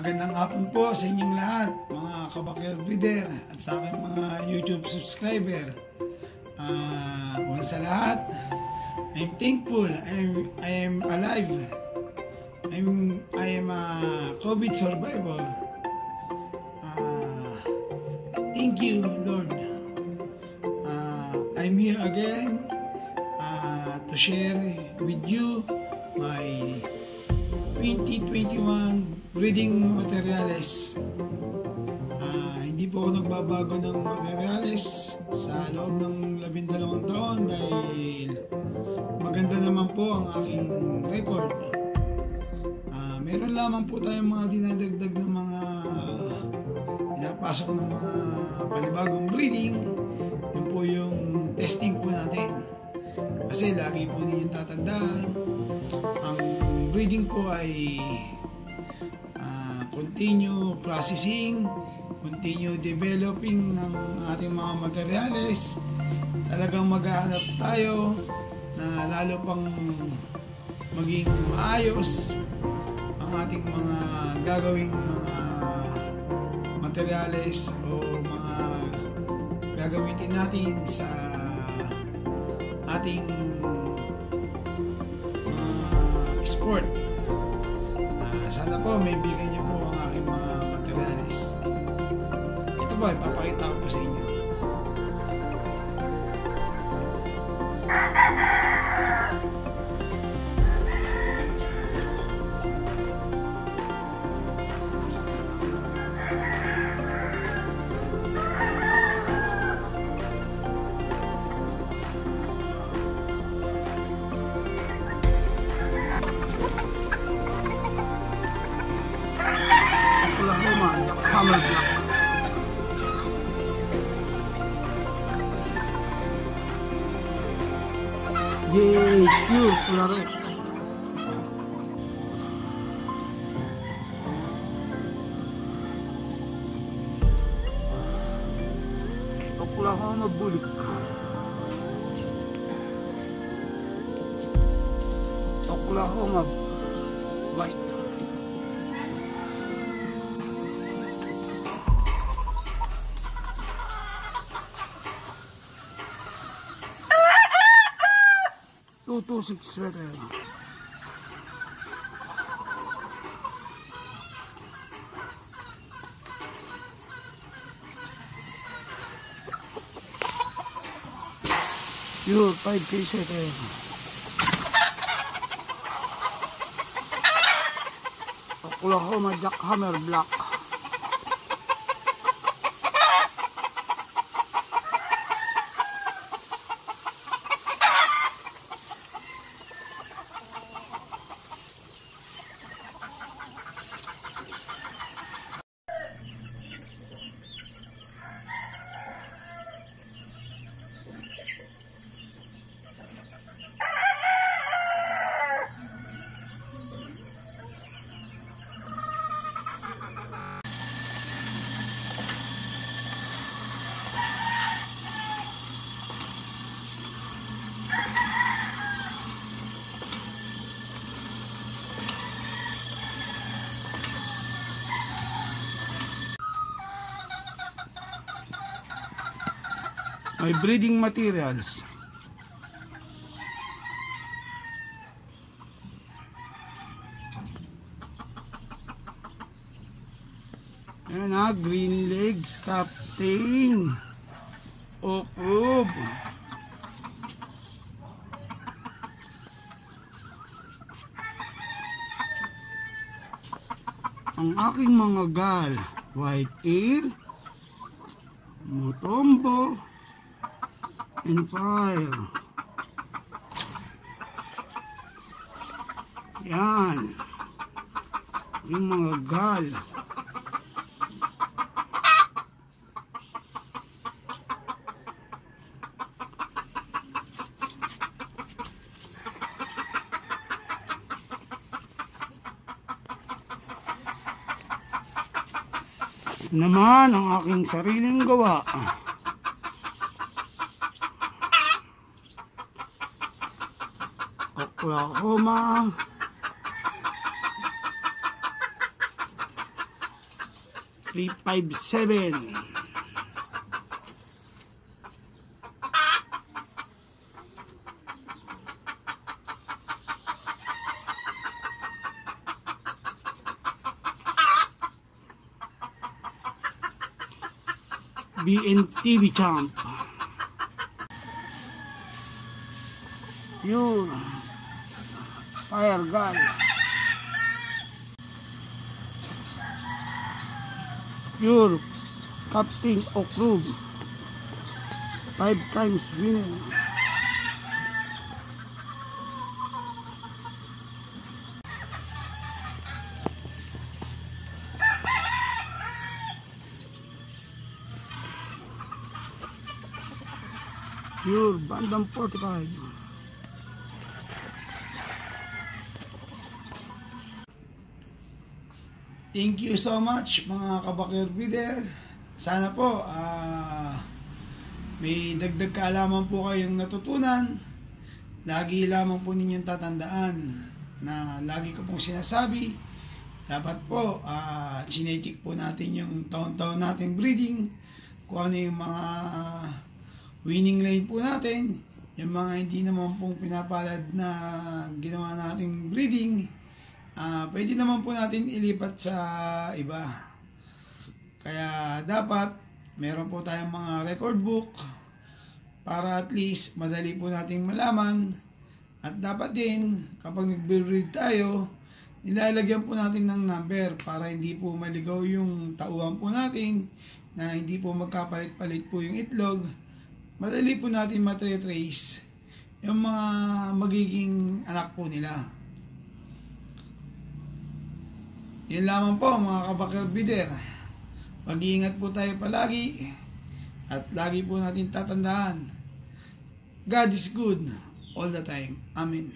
magandang hapon po sa inyong lahat, mga kabakir breeder at sa aking mga YouTube subscriber. Uh, una sa lahat, I'm thankful. I'm I am alive. I'm I am a COVID survivor. Uh, thank you, Lord. Uh, I'm here again uh, to share with you my 2021 breeding materials. Uh, hindi po ako nagbabago ng materials sa loob ng labindalawang taon dahil maganda naman po ang aking record. Uh, meron lamang po tayong mga dinadagdag ng mga pinapasok ng mga panibagong breeding. Yun po yung testing. Kasi lagi po ninyong tatandaan, ang breeding po ay uh, continue processing, continue developing ng ating mga materyales. Talagang maghahanap tayo na lalo pang maging maayos ang ating mga gagawing mga materyales o mga gagamitin natin sa ating uh, sport. Uh, sana po may bigay niyo po ang aking mga materialis. Ito ba, ipapakita ko po sa inyo. Samen Yeay, pure kulare. Oklahoma bulik. Oklahoma bulik. Two two six seven. Pure five K seven. Oklahoma Jackhammer Black. May breeding materials Ayan ha, green legs, captain. Oprob. Ang aking mga gal, white ear, motombo, and fire. Yan. Yung mga gal. naman ang aking sariling gawa. Oklahoma 357 BNTV champ. Yun fire gun pure captain o crew five times winner pure bandang 45 Thank you so much mga kabakir bidder. Sana po ah, may dagdag kaalaman po kayong natutunan. Lagi lamang po ninyong tatandaan na lagi ko pong sinasabi, dapat po uh, chinecheck po natin yung taon-taon natin breeding, kung ano yung mga winning lane po natin, yung mga hindi naman pong pinapalad na ginawa nating breeding, uh, pwede naman po natin ilipat sa iba. Kaya dapat meron po tayong mga record book para at least madali po nating malaman. At dapat din kapag nagbe-breed tayo nilalagyan po natin ng number para hindi po maligaw yung tauhan po natin na hindi po magkapalit-palit po yung itlog. Madali po natin matrace yung mga magiging anak po nila yun lamang po mga kabakar bider. Mag-iingat po tayo palagi at lagi po natin tatandaan God is good all the time. Amen.